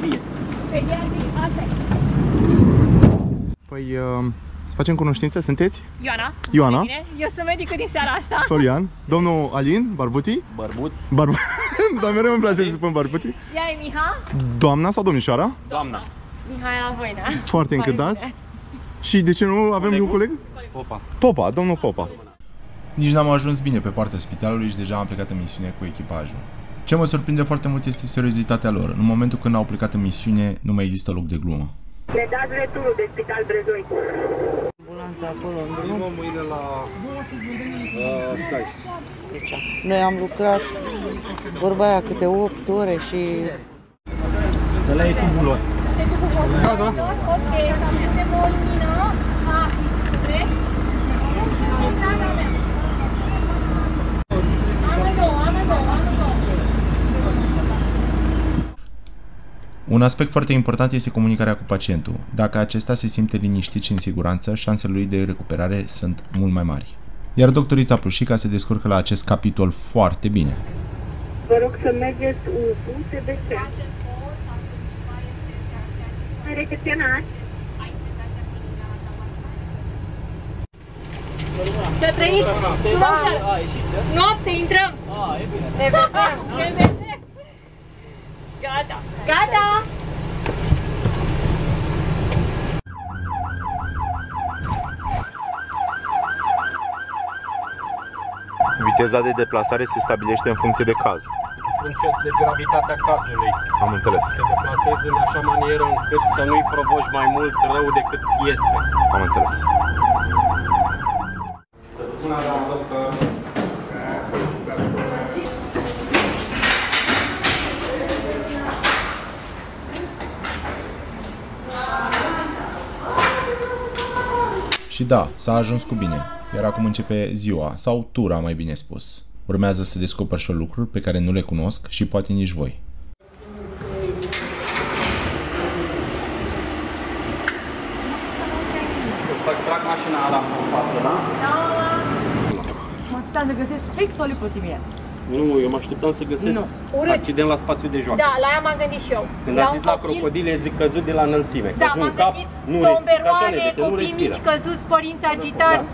pediatrie. Pediatrie, asta e. Păi, uh, să facem cunoștință, sunteți? Ioana. Ioana. Bine, Eu sunt medicul din seara asta. Florian, domnul Alin, Barbuti, Bărbuț. Barbu... Dar mereu îmi place să spun Barbuti. Ea e Miha. Doamna sau domnișoara? Doamna. Mihaela Voina. Foarte încântați. Și de ce nu avem un coleg? Popa. Popa, domnul Popa. Nici n-am ajuns bine pe partea spitalului și deja am plecat în misiune cu echipajul. Ce mă surprinde foarte mult este seriozitatea lor. În momentul când au plecat în misiune, nu mai există loc de glumă. Le dați returul de spital Brezoi. ambulanța acolo în drum. mâine la Noi am lucrat vorba aia câte 8 ore și Ăla e tubul lor. Da, da. Ok, acum suntem o lumină. A, crești? Da, da, da. Un aspect foarte important este comunicarea cu pacientul. Dacă acesta se simte liniștit și în siguranță, șansele lui de recuperare sunt mult mai mari. Iar doctorița Plușica se descurcă la acest capitol foarte bine. Vă rog să mergeți UFU TBC. Mai recepționați. Să trăiți! A, ieșiți, Noapte intrăm! A, e bine. Ne vedem! Ne vedem! Gata! Gata! Viteza de deplasare se stabilește în funcție de caz. funcție de gravitatea cazului. Am înțeles. Te deplasezi în așa manieră încât să nu-i provoci mai mult rău decât este. Am înțeles. Bună, doamnă doctor. Și da, s-a ajuns cu bine. Iar acum începe ziua, sau tura mai bine spus. Urmează să descoper și lucruri pe care nu le cunosc și poate nici voi. O să trag mașina ala în față, da? Mă așteptam să găsesc fix o lipotimie. Nu, eu mă așteptam să găsesc Nu. Urât. accident la spațiu de joacă. Da, la aia m-am gândit și eu. Când La a un zis la copil- crocodile, zic căzut de la înălțime. Da, Căzut m-am în cap, gândit nu respiră, așa tomberoane, nede, că nu copii respiră. mici căzuți, părinți agitați,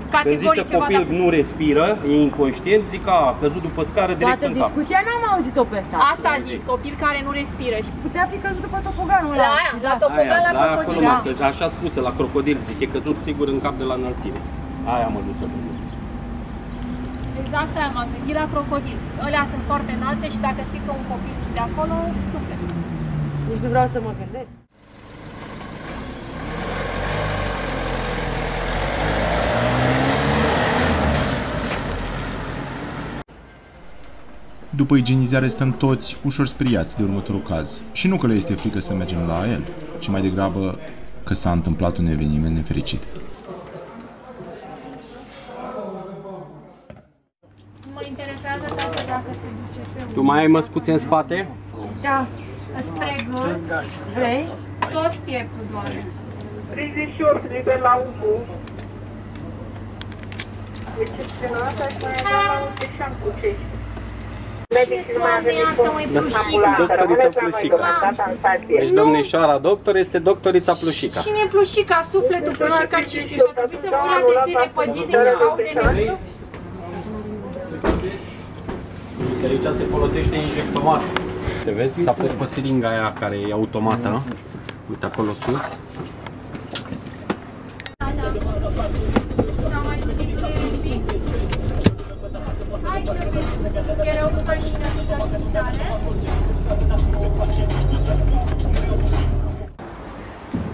Când categoric zice ceva copil de nu respiră, e inconștient, zic că a căzut după scară direct Toată în cap. discuția n-am auzit-o pe asta. Asta a zis, copil care nu respiră. Și Putea fi căzut după topoganul la ăla. aia, și la da. topogan, la Aia, la acolo, crocodil. mă, că așa spuse, la crocodil, zic, e căzut sigur în cap de la înălțime. Aia mă duce pe mine. Exact aia m-am gândit la crocodil. Alea sunt foarte înalte și dacă strică un copil mic de acolo, suflet. Nici nu vreau să mă gândesc. După igienizare stăm toți ușor speriați de următorul caz. Și nu că le este frică să mergem la el, ci mai degrabă că s-a întâmplat un eveniment nefericit. Nu mă interesează tata dacă se duce pe Tu mai ai măscuțe în spate? Da, Îți pregăt, vrei? tot pieptul doare. 38 liber la UFU. Recepționați, aș mai avea la Uteșan cu cești. Medicii nu mai Doamne, avem iartă, măi, plușica. Doctorița Rămâneți la noi, Plușica. deocamdată în stație. Deci domnișoara doctor este doctorița Plușica. Cine e plușica? Sufletul plușica, ce știu, și a trebuit să mă ia de sine pe Disney să caut de nebun. Uite, aici se folosește injectomat. Te vezi? S-a pus pe siringa aia care e automată. Uite acolo sus. S-a mai gândit că e fix. Hai să vedem. E rău cu mașina mică spitale.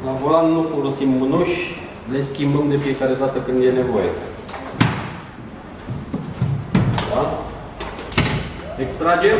La volan nu folosim mânuși, le schimbăm de fiecare dată când e nevoie. Ekstradzie?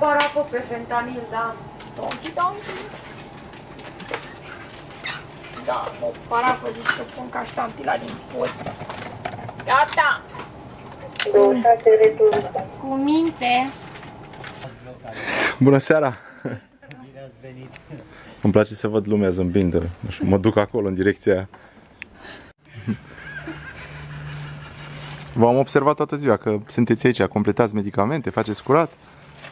Meu? Vreau parapă pe fentanil, da. Tonchi, tonchi. Da, o parafă zici că pun ca ștampila din pod. Gata! 26 retur. Cu minte. Bună seara! Bine ați venit! Îmi place să văd lumea zâmbind. Nu știu, mă duc acolo în direcția aia. V-am observat toată ziua că sunteți aici, completați medicamente, faceți curat.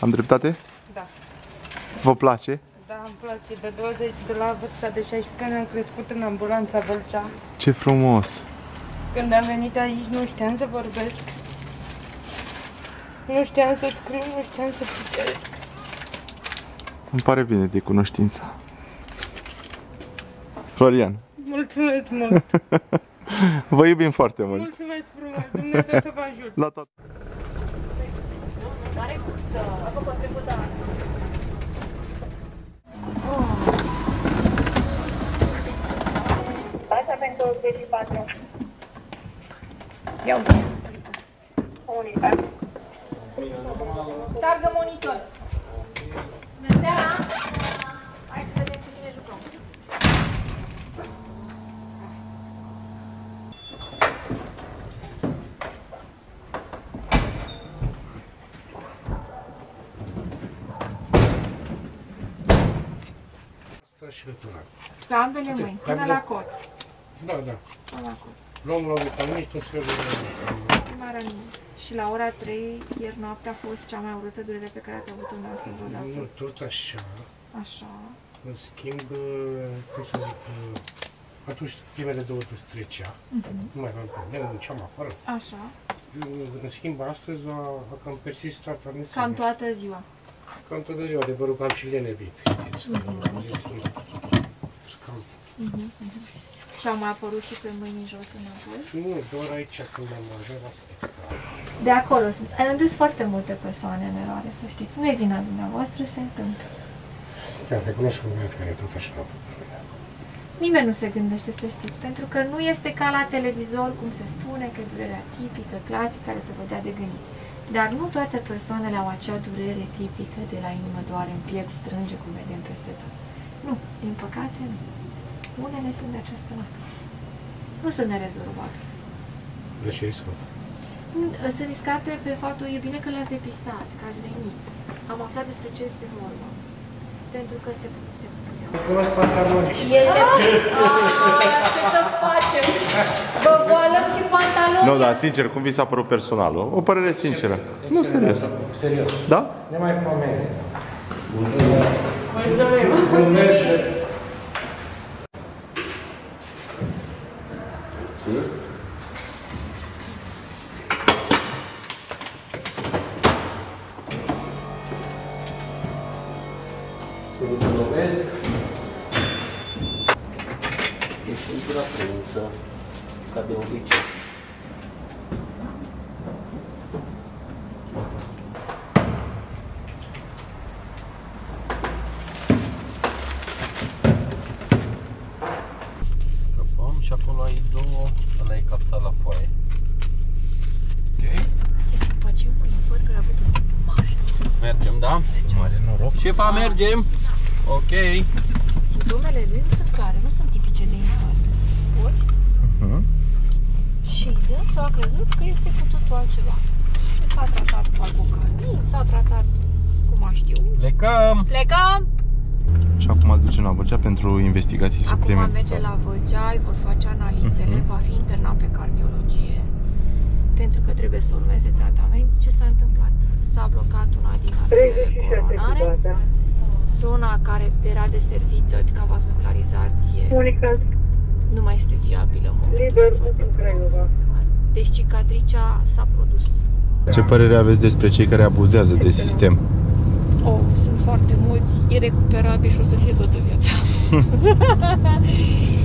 Am dreptate? Da. Vă place? Da, îmi place. De 20 de la vârsta de 16 ani am crescut în ambulanța Vâlcea. Ce frumos! Când am venit aici nu știam să vorbesc. Nu știam să scriu, nu știam să citesc. Îmi pare bine de cunoștință. Florian, Mulțumesc mult! vă iubim foarte mult. Mulțumesc frumos! Dumnezeu să vă ajute! La toate. Pasa pentru 24. Ia uite. Unitate. Targă monitor. Bună seara! Hai să vedem cu cine jucăm. Asta și ăsta. Pe ambele mâini, până la cot. Da, da. Până la cot. Luăm la vitamini tot felul de Prima rănire. Și la ora 3, ieri noaptea a fost cea mai urâtă durere pe care ați avut-o noastră Nu vreodată. tot așa. Așa. În schimb, cum să zic, atunci primele două te trecea. Nu mai aveam probleme, munceam afară. Așa. În schimb, astăzi a, a cam persistat amesele. Cam toată ziua. Cam toată ziua, adevărul că am și lenevit, știți. Am zis, nu. Cam, Și au mai apărut și pe mâini jos înapoi. nu, doar aici când am ajuns la spectacol. De acolo sunt. Ai adus foarte multe persoane în eroare, să știți. Nu e vina dumneavoastră, se întâmplă. Da, recunosc că nu care e tot așa. Nimeni nu se gândește să știți, pentru că nu este ca la televizor, cum se spune, că e durerea tipică, clasică, care se vedea de gândit. Dar nu toate persoanele au acea durere tipică de la inimă doare în piept strânge, cum vedem peste tot. Nu, din păcate nu. Unele sunt de această natură. Nu sunt nerezolvabile. Deci riscul. Nu, Sunt riscate pe faptul, e bine că le-ați depistat, că ați venit. Am aflat despre ce este vorba. Pentru că se, se Cunosc pantaloni și Este... Aaaa, ce să facem? Vă goalăm și pantaloni. Nu, da, sincer, cum vi s-a părut personal? O, o părere sinceră. Nu, serios. Serios. Da? Ne mai pomeni. Să da? Mare noroc. Șefa, mergem! Ok. Simptomele lui nu sunt clare, nu sunt tipice de infarct. Ori? Mhm. Și dânsul a crezut că este cu totul altceva. Și s-a tratat cu alcocamin, s-a tratat cu mai știu. Plecăm! Plecăm! Și acum îl ducem la Vâlcea pentru investigații Acum suplimentare. merge la Vâlcea, îi vor face analizele, va fi internat pe cardiologie pentru că trebuie să urmeze tratament. Ce s-a întâmplat? S-a blocat una din arterele 36 coronare, cu data. zona care era deservită ca vascularizație Unicat. nu mai este viabilă în momentul Liber de față. în Craiova. Deci cicatricea s-a produs. Ce părere aveți despre cei care abuzează de sistem? Oh, sunt foarte mulți irecuperabili și o să fie toată viața.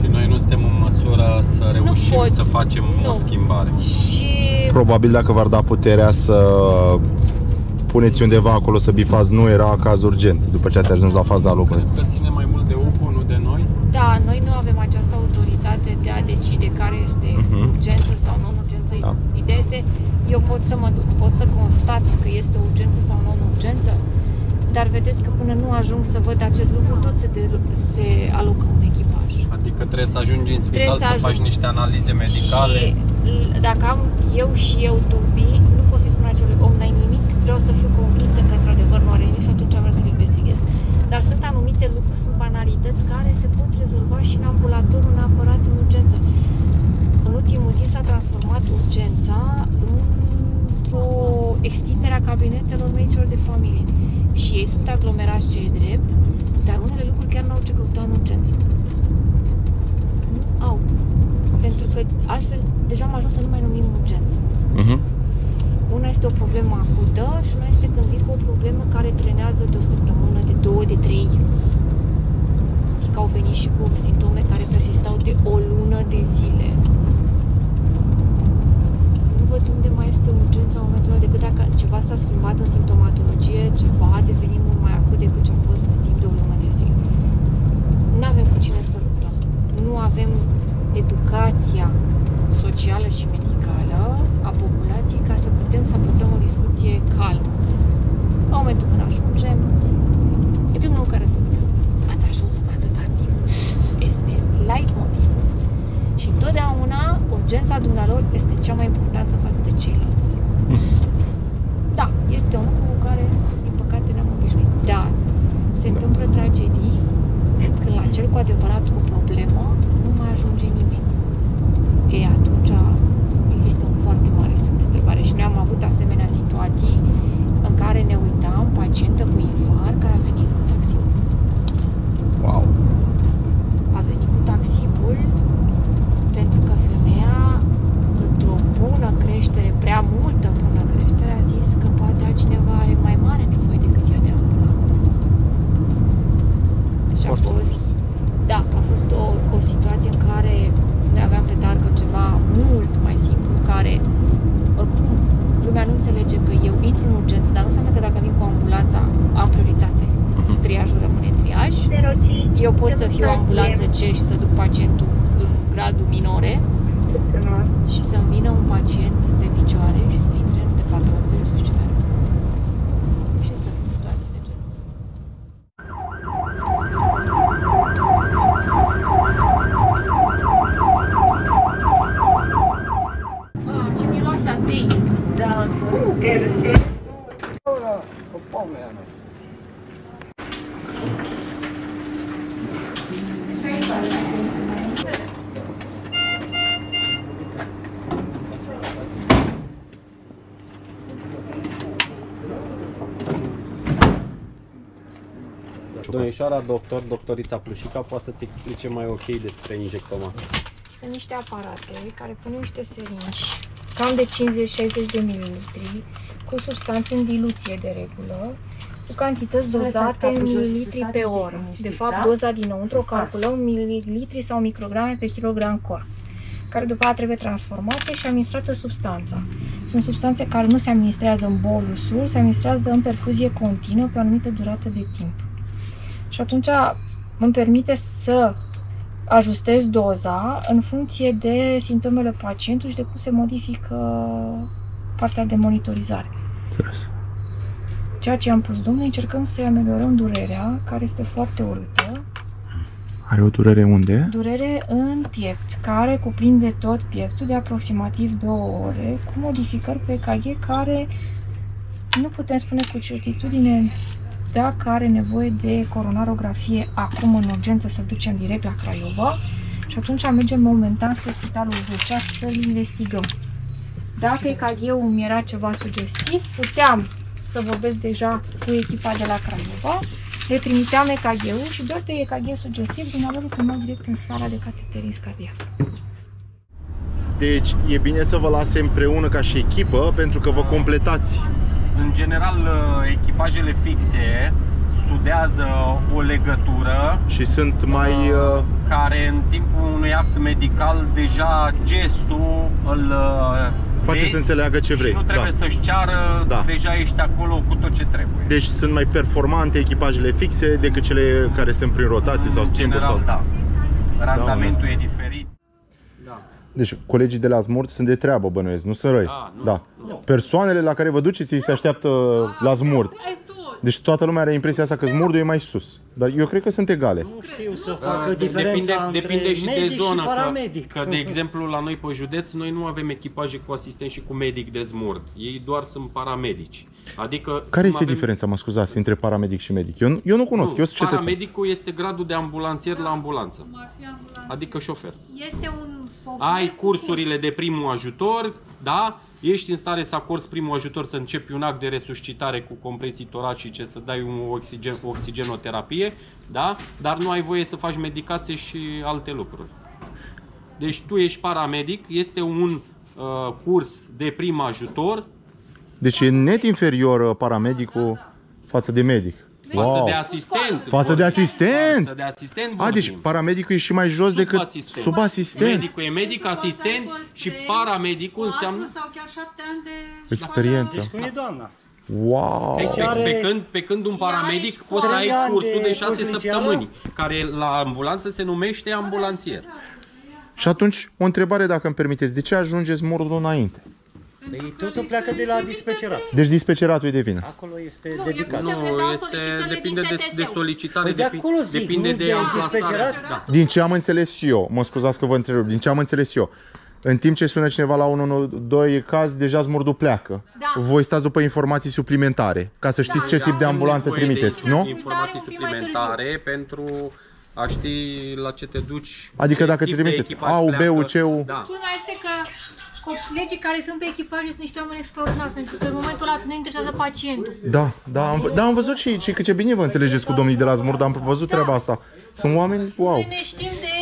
Și noi nu suntem în măsură să reușim pot. să facem o Nu. schimbare. și Probabil dacă v-ar da puterea să puneți undeva acolo să bifați, nu era caz urgent, după ce ați ajuns la faza locului. Cred că ține mai mult de UPU, nu de noi. da, noi nu avem această autoritate de a decide care este Mhm. urgență sau non-urgență. Da. Ideea este, eu pot să mă duc, pot să constat că este o urgență sau nu o urgență, dar vedeți că până nu ajung să văd acest lucru, tot se, de, se alocă un echipaj. Adică trebuie să ajungi în spital Trebuie să, să faci ajung. niște analize medicale. Și l- dacă am eu și eu dubii, nu pot să-i spun acelui om n-ai nimic, vreau să fiu convinsă că într-adevăr nu are nimic și atunci am mers să-l investighez. Dar sunt anumite lucruri, sunt banalități care se pot rezolva și în ambulator, nu neapărat în urgență. În ultimul timp s-a transformat urgența într-o extindere a cabinetelor medicilor de familie. Și ei sunt aglomerați ce e drept, dar unele lucruri chiar n-au ce căuta în urgență. Nu au. Pentru că altfel deja am ajuns să nu mai numim urgență. Mhm. Una este o problemă acută și una este când vii cu o problemă care trenează de o săptămână, de două, de trei. Că au venit și cu simptome care persistau de o lună de zile. Nu văd unde mai este urgența în momentul ăla decât dacă ceva s-a schimbat în simptomatologie, ceva a devenit mult mai acut decât ce a fost timp de o lună de zile. Nu avem cu cine să luptăm. Nu avem educația socială și medicală a populației ca să putem să purtăm o discuție calmă. La momentul când ajungem, e primul lucru care să uităm. Ați ajuns în atâta timp. Este light motiv. Și întotdeauna urgența dumnealor este cea mai importantă față de ceilalți. Da, este un lucru cu care, din păcate, ne-am obișnuit. Dar se întâmplă tragedii când la cel cu adevărat cu problemă nu mai ajunge nimeni. E, atunci există un foarte mare semn de întrebare și noi am avut asemenea situații în care ne uitam pacientă cu infar care a venit cu taxiul. Wow. A venit cu taxiul pentru că femeia, într-o bună creștere, prea multă bună creștere, a zis că poate altcineva are mai mare nevoie decât ea de ambulanță. Și a Foarte fost, da, a fost o, o situație în care noi aveam pe targă ceva mult mai simplu, care oricum lumea nu înțelege că eu intru în urgență, dar nu înseamnă că dacă vin cu ambulanța am prioritate. Triajul rămâne triaj. 05 Eu pot să fiu ambulanță C și să duc pacientul în gradul minore și să-mi vină un pacient pe picioare și să intre în departamentul de resuscitare. Și sunt situații de genul ăsta. Ah, ce miroase a tei! Da. Domnișoara doctor, doctorița Plușica, poate să-ți explice mai ok despre injectomat. Sunt niște aparate care pun niște seringi cam de 50-60 de mililitri cu substanțe în diluție de regulă cu cantități dozate în mililitri pe oră. De fapt, doza dinăuntru o calculăm în mililitri sau micrograme pe kilogram corp, care după aceea trebuie transformate și administrată substanța. Sunt substanțe care nu se administrează în bolusul, se administrează în perfuzie continuă pe o anumită durată de timp. Și atunci îmi permite să ajustez doza în funcție de simptomele pacientului și de cum se modifică partea de monitorizare. Înțeles. Ceea ce am pus, domnule, încercăm să-i ameliorăm durerea, care este foarte urâtă. Are o durere unde? Durere în piept, care cuprinde tot pieptul de aproximativ 2 ore, cu modificări pe EKG care nu putem spune cu certitudine dacă are nevoie de coronarografie acum în urgență să-l ducem direct la Craiova și atunci mergem momentan spre Spitalul Vâlcea să-l investigăm. Dacă EKG-ul mi era ceva sugestiv, puteam să vorbesc deja cu echipa de la Craiova, le trimiteam EKG-ul și doar de EKG sugestiv, dumneavoastră primeau direct în sala de cateterism cardiac. Deci e bine să vă lase împreună ca și echipă pentru că vă completați. În general, uh, echipajele fixe sudează o legătură Și sunt mai... uh, care în timpul unui act medical deja gestul îl uh, Face vezi să înțeleagă ce vrei. Și nu trebuie da. să-și ceară, Da. deja ești acolo cu tot ce trebuie. Deci sunt mai performante echipajele fixe decât cele care sunt prin rotații sau în schimburi general, sau... da. Randamentul e diferit. Da. Deci colegii de la Smurt sunt de treabă, bănuiesc, nu sunt răi. Da, nu, da. Persoanele la care vă duceți, ei se așteaptă la Smurt. Deci toată lumea are impresia asta că Smurdul e mai sus. Dar eu cred că sunt egale. Nu știu să Da, facă depinde, diferența între depinde și de medic zonă. și paramedic. Că, că, de exemplu, la noi pe județ, noi nu avem echipaje cu asistent și cu medic de smurt. Ei doar sunt paramedici. Adică Care cum este avem- diferența, mă scuzați, între paramedic și medic? Eu, nu- eu nu cunosc, eu sunt cetățean. paramedicul este gradul de ambulanțier la ambulanță. Adică șofer. Este un... Ai cursurile de primul ajutor, da? Ești în stare să acorzi primul ajutor, să începi un act de resuscitare cu compresii toracice, să dai un oxigen, oxigenoterapie, da? Dar nu ai voie să faci medicație și alte lucruri. Deci tu ești paramedic, este un uh, curs de prim ajutor Deci e net inferior uh, paramedicul față de medic. Față de asistent. Față de asistent! Față de asistent A, deci vorbim. paramedicul e și mai jos decât Subasistent. subasistent. Medicul e medic, asistent și paramedicul înseamnă... sau chiar șapte ani de Experiență. Deci cum e doamna? Wow! Deci, pe, are- pe, când, pe când un paramedic poți să ai trei ani cursul de de 6 curs inițial? săptămâni, care la ambulanță se numește ambulanțier. Și atunci, o întrebare dacă îmi permiteți. De ce ajunge smurdul înainte? Păi totul pleacă de la dispecerat. Deci dispeceratul e de vină. Acolo este Nu, dedicat. eu- Se Nu, predau este, solicitările depinde din de, STS-ul. de solicitare, Păi de depi- acolo zic, depinde nu de de amplasarea. dispecerat? Da. Din ce am înțeles eu, mă scuzați că vă întrerup, din ce am înțeles eu, în timp ce sună cineva la 112 e caz, deja smurdul pleacă. Da. Voi stați după informații suplimentare, ca să știți ce tip de Am ambulanță nevoie de trimiteți, info- nu? Informații Un pic mai suplimentare pentru a ști la ce te duci. Adică ce dacă tip de trimiteți echipaj A-ul, pleacă. B-ul, C-ul. Da. Culmea este că colegii care sunt pe echipaje sunt niște oameni extraordinari, pentru că în momentul ăla ne interesează pacientul. Da, da, am, da, am văzut și, și că ce bine vă înțelegeți cu domnii de la Smurd, am văzut treaba asta. Sunt oameni, wow. Noi ne știm de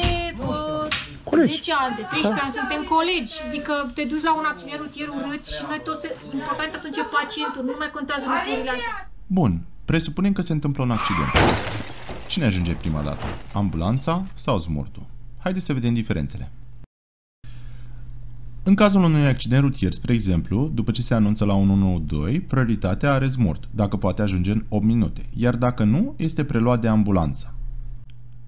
uh, Colegi. 10 ani, de 13 ani, suntem colegi. Adică te duci la un accident rutier urât și noi toți, important atunci e pacientul, nu mai contează lucrurile astea. Bun, presupunem că se întâmplă un accident. Cine ajunge prima dată? Ambulanța sau smurtul? Haideți să vedem diferențele. În cazul unui accident rutier, spre exemplu, după ce se anunță la 112, prioritatea are smurt, dacă poate ajunge în 8 minute, iar dacă nu, este preluat de ambulanță.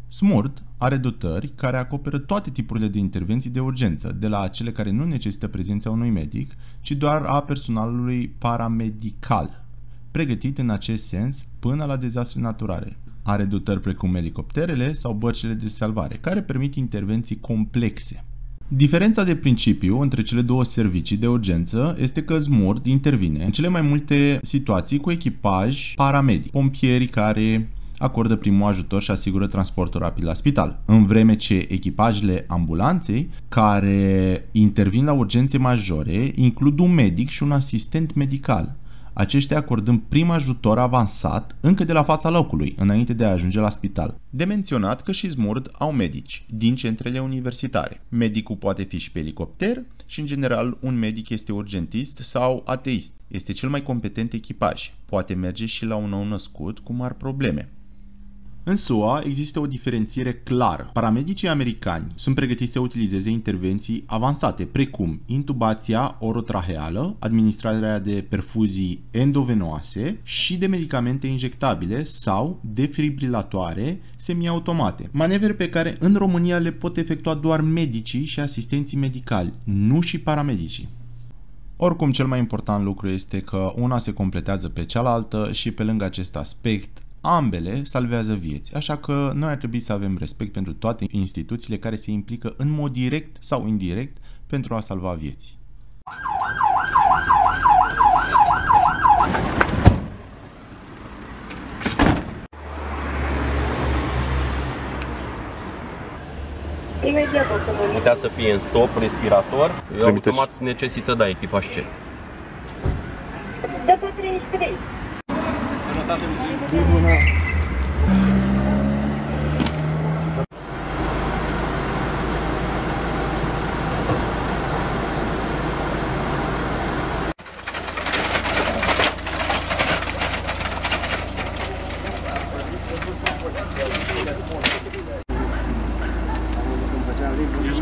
Smurt are dotări care acoperă toate tipurile de intervenții de urgență, de la cele care nu necesită prezența unui medic, ci doar a personalului paramedical, pregătit în acest sens până la dezastre naturale. Are dotări precum elicopterele sau bărcile de salvare, care permit intervenții complexe. Diferența de principiu între cele două servicii de urgență este că Smurd intervine în cele mai multe situații cu echipaj paramedic, pompieri care acordă primul ajutor și asigură transportul rapid la spital, în vreme ce echipajele ambulanței care intervin la urgențe majore includ un medic și un asistent medical, aceștia acordând prim ajutor avansat încă de la fața locului, înainte de a ajunge la spital. De menționat că și Smurd au medici din centrele universitare. Medicul poate fi și pe elicopter și în general un medic este urgentist sau ateist. Este cel mai competent echipaj. Poate merge și la un nou născut cu mari probleme. În SUA există o diferențiere clară. Paramedicii americani sunt pregătiți să utilizeze intervenții avansate, precum intubația orotraheală, administrarea de perfuzii endovenoase și de medicamente injectabile sau defibrilatoare semiautomate. Manevre pe care în România le pot efectua doar medicii și asistenții medicali, nu și paramedicii. Oricum, cel mai important lucru este că una se completează pe cealaltă și pe lângă acest aspect, ambele salvează vieți, așa că noi ar trebui să avem respect pentru toate instituțiile care se implică în mod direct sau indirect pentru a salva vieți. Imediat o să mă Putea să fie în stop, respirator, Trimiteți. automat necesită, da, echipaj C. já tá reduzindo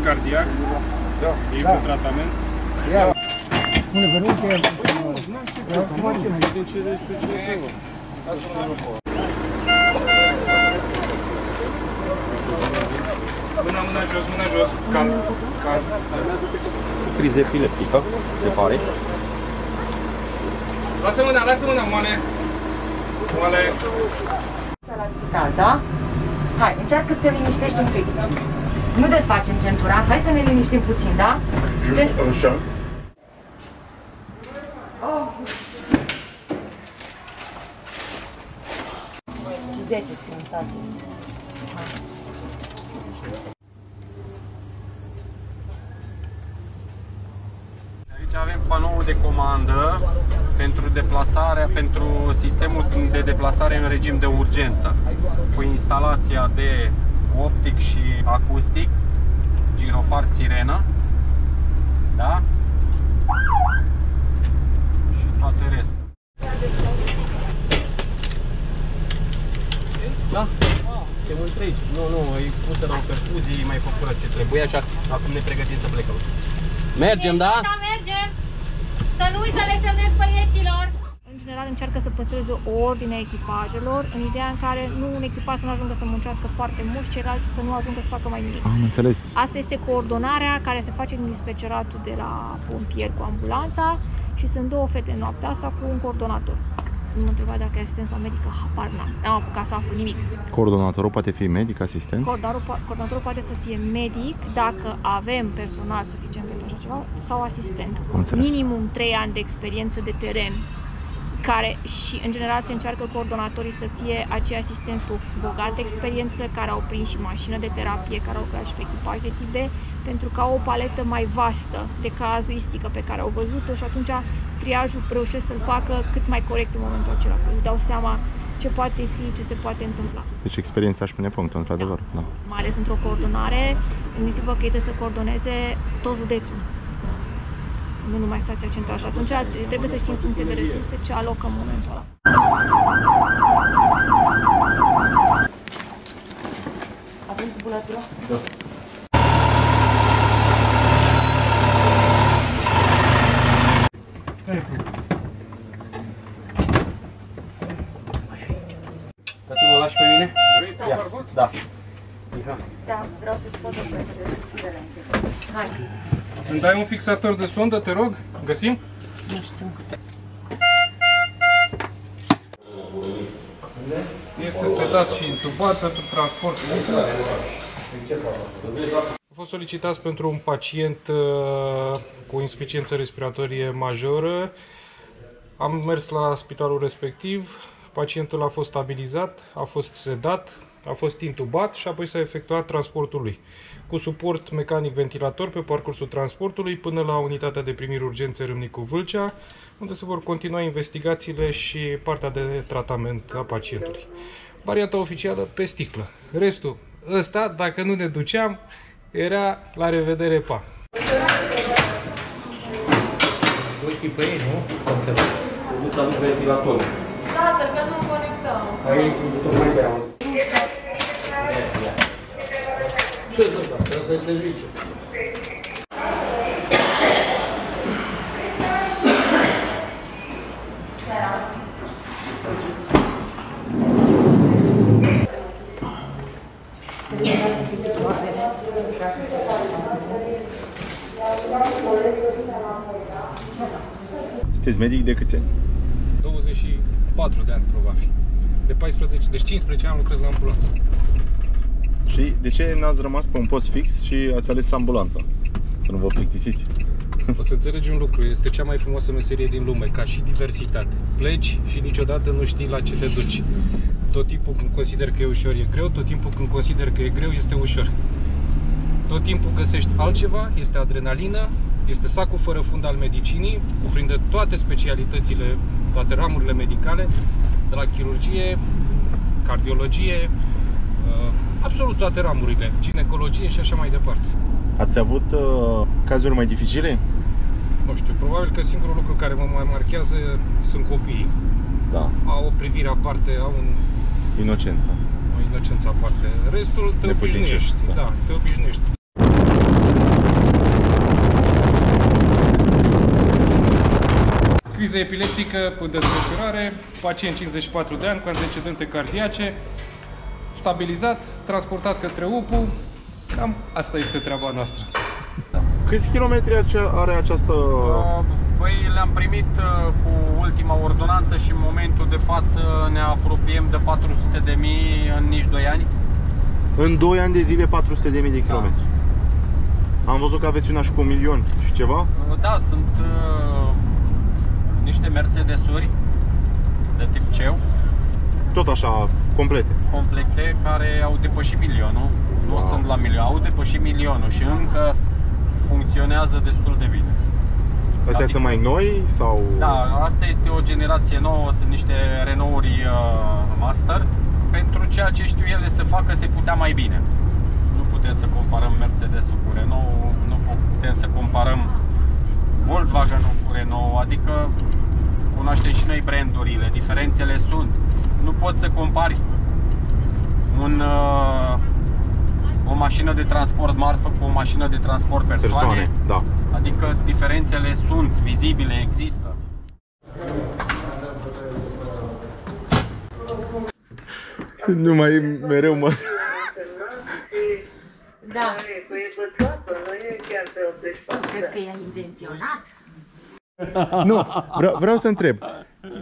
cardíaco e o tratamento? Yeah. Nu, nu, nu, nu, nu, nu, nu, nu, nu, nu, nu, nu, nu, mâna jos, mâna jos. Calm, calm. Criză epileptică, se pare. Lasă mâna, lasă mâna, moale. Moale. la spital, da? Hai, încearcă să te liniștești un pic. Nu desfacem centura, hai să ne liniștim puțin, da? Ce- Așa. Oh, și 10 scriu, stați. Aici avem panoul de comandă pentru deplasarea, pentru sistemul de deplasare în regim de urgență, cu instalația de optic și acustic, girofar sirenă, da? Și toate restul. Da? Te întregi. Nu, nu, e pusă la o perfuzii, mai făcut ce trebuie, așa, acum ne pregătim să plecăm. Mergem, da? Da, mergem! Să nu uiți să le semnezi băieților! În general încearcă să păstreze o ordine a echipajelor, în ideea în care nu un echipaj să nu ajungă să muncească foarte mult și ceilalți să nu ajungă să facă mai nimic. Am înțeles. Asta este coordonarea care se face din dispeceratul de la pompieri cu ambulanța și sunt două fete în noaptea asta cu un coordonator. Nu mă întreba dacă e asistența medică, habar n-am. N-am apucat să aflu nimic. Coordonatorul poate fi medic, asistent? Coordonatorul, po- coordonatorul poate să fie medic dacă avem personal suficient pentru așa ceva sau asistent. Am înțeles. Minimum 3 ani de experiență de teren care și în general se încearcă coordonatorii să fie acei asistenți cu bogată experiență, care au prins și mașină de terapie, care au lucrat și pe echipaj de tip B, pentru că au o paletă mai vastă de cazuistică pe care au văzut-o și atunci triajul reușesc să-l facă cât mai corect în momentul acela, că își dau seama ce poate fi, ce se poate întâmpla. Deci experiența aș pune punctul, într-adevăr. Da. Mai ales într-o coordonare, gândiți-vă că ei trebuie să coordoneze tot județul. Nu numai stația centrală și atunci trebuie să știm în funcție de resurse ce alocă în momentul ăla. Avem tubulatura? Tati, mă lași pe mine? Ia, da. Ia. Da, vreau să scot o presă de deschidere întâi. Hai, Îmi dai un fixator de sondă, te rog? Găsim? nu știu. Este sedat și intubat pentru transportul. Am fost solicitați pentru un pacient uh, cu insuficiență respiratorie majoră. Am mers la spitalul respectiv, pacientul a fost stabilizat, a fost sedat, a fost intubat și apoi s-a efectuat transportul lui cu suport mecanic ventilator pe parcursul transportului până la unitatea de primiri urgențe Râmnicu Vâlcea, unde se vor continua investigațiile și partea de tratament a pacientului. Varianta oficială pe sticlă. Restul, ăsta, dacă nu ne duceam, era la revedere, pa! Ochii pe ei, nu? Nu s-a dus ventilatorul. Lasă, că nu conectăm. Aici, tocmai de auzit. Ce să fac? Asta e serviciu. Sunteți medic de câți ani? 24 de ani, probabil. De 14, deci 15 ani lucrez la ambulanță. Și de ce n-ați rămas pe un post fix și ați ales ambulanța? Să nu vă plictisiți. O să înțelegi un lucru, este cea mai frumoasă meserie din lume, ca și diversitate. Pleci și niciodată nu știi la ce te duci. Tot timpul când consider că e ușor e greu, tot timpul când consider că e greu este ușor. Tot timpul găsești altceva, este adrenalină, este sacul fără fund al medicinii, cuprinde toate specialitățile, toate ramurile medicale, de la chirurgie, cardiologie, uh, absolut toate ramurile, ginecologie și așa mai departe. Ați avut uh, cazuri mai dificile? Nu știu, probabil că singurul lucru care mă mai marchează sunt copiii. Da. Au o privire aparte, au un, Inocența. o inocență aparte. Restul te Neputinciești, obișnuiești. da. Da. te obișnuiești. Criză epileptică cu desfășurare, pacient 54 de ani cu antecedente cardiace, stabilizat, transportat către UPU, Cam asta este treaba noastră. Câți kilometri ace- are această... Uh, Păi le-am primit uh, cu ultima ordonanță și în momentul de față ne apropiem de 400 de mii în nici 2 ani. În 2 ani de zile 400.000 de kilometri. Am văzut că aveți una și cu un milion și ceva. Uh, Da, sunt uh, niște Mercedesuri de tip CEU, Tot așa, complete. complete, care au depășit milionul. Nu Wow. sunt la milion, au depășit milionul și încă funcționează destul de bine. Astea Adică- sunt mai noi sau... Da, asta este o generație nouă, sunt niște Renault-uri uh, Master. Pentru ceea ce știu ele să facă se putea mai bine. Nu putem să comparăm Mercedes-ul cu Renault, nu putem să comparăm Volkswagen-ul cu Renault, adică cunoaștem și noi brandurile, diferențele sunt. Nu poți să compari un, uh, o mașină de transport marfă cu o mașină de transport persoane. Persoane, da. Adică diferențele sunt vizibile, există. Nu mai mereu mă... Da. Păi e bătuată, nu e chiar de 84. Cred că i-a intenționat. Nu, vreau, vreau să întreb.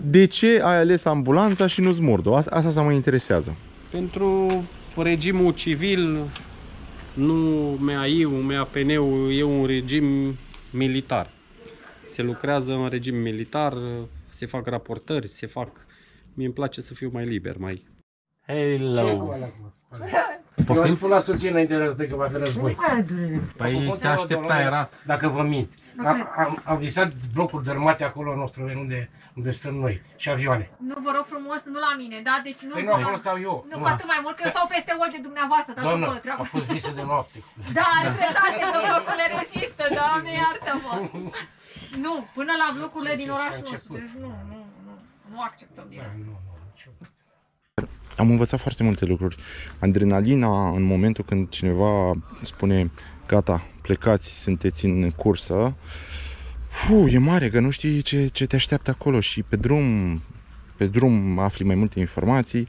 De ce ai ales ambulanța și nu Smurdo? Asta, asta să mă interesează. Pentru regimul civil, nu MAI-ul, MAPN-ul e un regim militar. Se lucrează în regim militar, se fac raportări, se fac... Mie îmi place să fiu mai liber, mai... Ce cu Hello. alea, cu alea? Eu am spus la soție înainte de război că va fi război. Păi se aștepta, era... Dacă vă mint. Am, am, am visat blocuri dărmate acolo în nostru, unde, unde stăm noi. Și avioane. Nu vă rog frumos, nu la mine, da? Deci nu Păi nu, zona- acolo stau eu. Nu, Nu. cu atât mai mult că eu stau peste ori de dumneavoastră, dați Doamnă, acolo treaba. au fost vise de noapte. Da, are dreptate că blocurile rezistă, doamne, iartă-mă. Nu, până la blocurile din orașul nostru, deci nu, nu, nu, nu acceptăm din asta. Nu, nu, niciodată. Am învățat foarte multe lucruri. Adrenalina în momentul când cineva spune gata, plecați, sunteți în cursă, fu, e mare, că nu știi ce, ce te așteaptă acolo și pe drum, pe drum afli mai multe informații.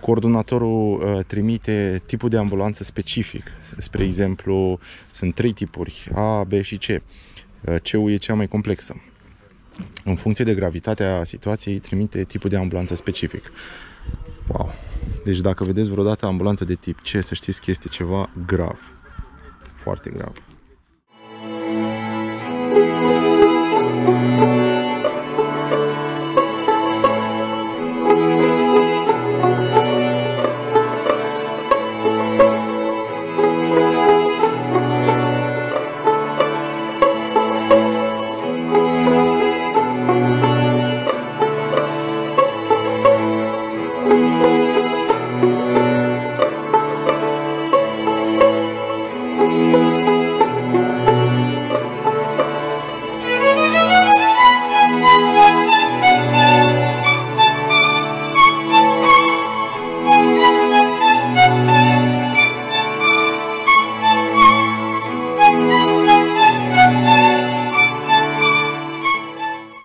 Coordonatorul uh, trimite tipul de ambulanță specific. Spre exemplu, sunt trei tipuri, A, B și C. Uh, C-ul e cea mai complexă. În funcție de gravitatea situației, trimite tipul de ambulanță specific. Wow. Deci dacă vedeți vreodată ambulanță de tip C, să știți că este ceva grav. Foarte grav.